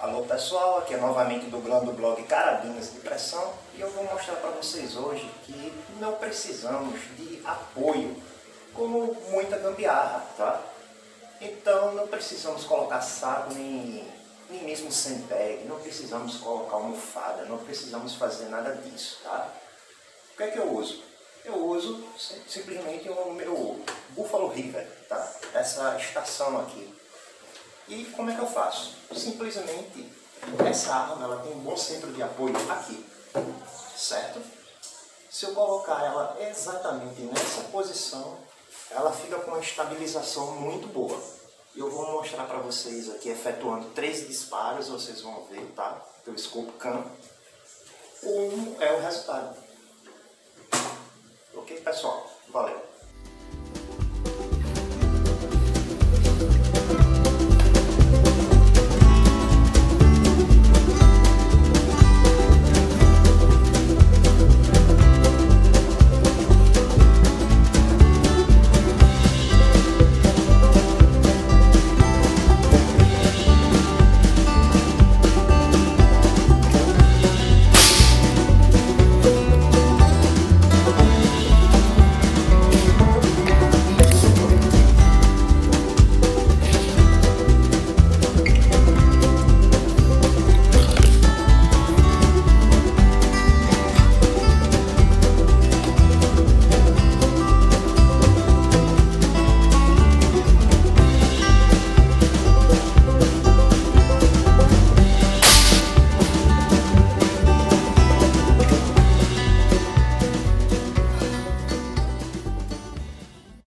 Alô pessoal, aqui é novamente do do blog Carabinhas de Pressão e eu vou mostrar para vocês hoje que não precisamos de apoio como muita gambiarra, tá? Então não precisamos colocar saco nem, nem mesmo sandbag, não precisamos colocar almofada, não precisamos fazer nada disso, tá? O que é que eu uso? Eu uso simplesmente o meu Buffalo River, tá? Essa estação aqui. E como é que eu faço? Simplesmente, essa arma ela tem um bom centro de apoio aqui, certo? Se eu colocar ela exatamente nessa posição, ela fica com uma estabilização muito boa. Eu vou mostrar para vocês aqui, efetuando três disparos, vocês vão ver, tá? Pelo scope cam, como é o resultado. Ok, pessoal? Valeu!